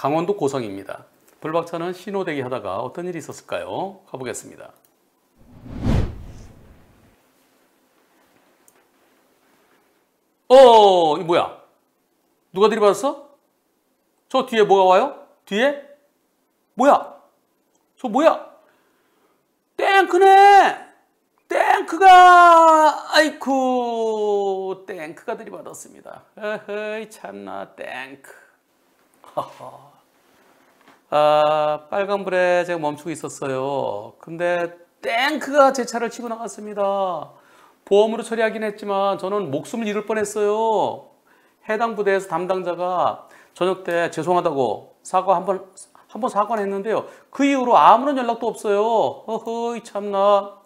강원도 고성입니다. 불박차는 신호대기 하다가 어떤 일이 있었을까요? 가보겠습니다. 어, 이 뭐야? 누가 들이받았어? 저 뒤에 뭐가 와요? 뒤에? 뭐야? 저 뭐야? 탱크네! 탱크가! 아이쿠, 탱크가 들이받았습니다. 에헤이, 참나, 탱크. 하하. 아, 빨간불에 제가 멈추고 있었어요. 근데 탱크가 제 차를 치고 나갔습니다. 보험으로 처리하긴 했지만 저는 목숨을 잃을 뻔했어요. 해당 부대에서 담당자가 저녁 때 죄송하다고 사과 한번 한 번 사과는 했는데요. 그 이후로 아무런 연락도 없어요. 어허이 참나.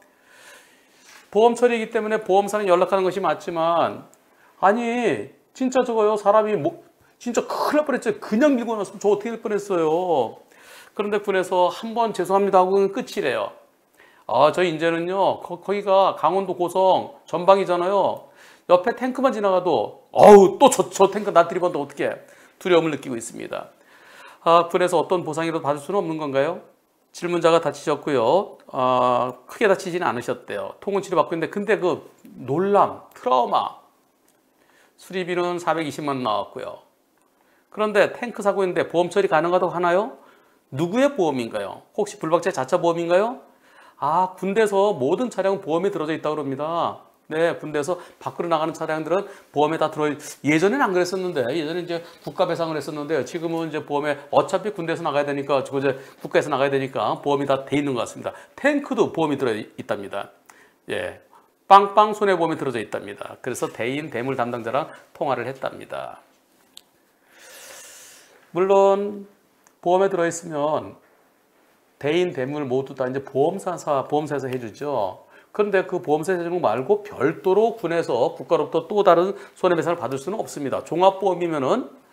보험 처리이기 때문에 보험사는 연락하는 것이 맞지만 아니 진짜 저거요 사람이 뭐 진짜 큰일 날 뻔했죠. 그냥 밀고 나서 저 어떻게 될 뻔했어요. 그런데 군에서 한 번 죄송합니다 하고는 끝이래요. 아, 저희 이제는요, 거, 기가 강원도 고성 전방이잖아요. 옆에 탱크만 지나가도, 어우, 또 저, 저 탱크 나 들이번다 어떻게 두려움을 느끼고 있습니다. 아, 군에서 어떤 보상이라도 받을 수는 없는 건가요? 질문자가 다치셨고요. 아, 크게 다치지는 않으셨대요. 통원 치료받고 있는데, 근데 그 놀람, 트라우마, 수리비는 420만 원 나왔고요. 그런데 탱크 사고 있는데 보험 처리 가능하다고 하나요? 누구의 보험인가요? 혹시 불박자 자차 보험인가요? 아, 군대에서 모든 차량은 보험에 들어져 있다고 그럽니다. 네, 군대에서 밖으로 나가는 차량들은 보험에 다 들어 예전에는 안 그랬었는데 예전에 이제 국가 배상을 했었는데 지금은 이제 보험에 어차피 군대에서 나가야 되니까 저 이제 국가에서 나가야 되니까 보험이 다 돼 있는 것 같습니다. 탱크도 보험이 들어 있답니다. 예. 빵빵 손해보험이 들어져 있답니다. 그래서 대인 대물 담당자랑 통화를 했답니다. 물론 보험에 들어 있으면 대인 대물 모두 다 이제 보험사사 보험사에서 해주죠. 그런데 그 보험사에서 해주는 거 말고 별도로 군에서 국가로부터 또 다른 손해배상을 받을 수는 없습니다. 종합보험이면은 예,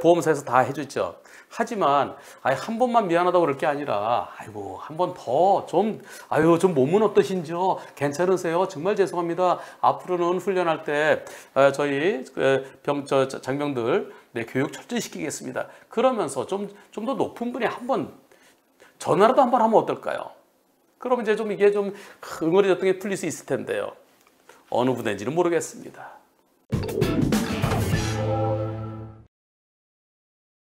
보험사에서 다 해주죠. 하지만 아예 한 번만 미안하다고 그럴 게 아니라 아이고 한 번 더 좀 아유 좀 몸은 어떠신지요? 괜찮으세요? 정말 죄송합니다. 앞으로는 훈련할 때 어, 저희 그 병저 장병들 네, 교육 철저히 시키겠습니다. 그러면서 좀 좀 더 높은 분이 한 번 전화라도 한 번 하면 어떨까요? 그러면 이제 좀 이게 좀 응어리졌던 게 풀릴 수 있을 텐데요. 어느 분인지는 모르겠습니다.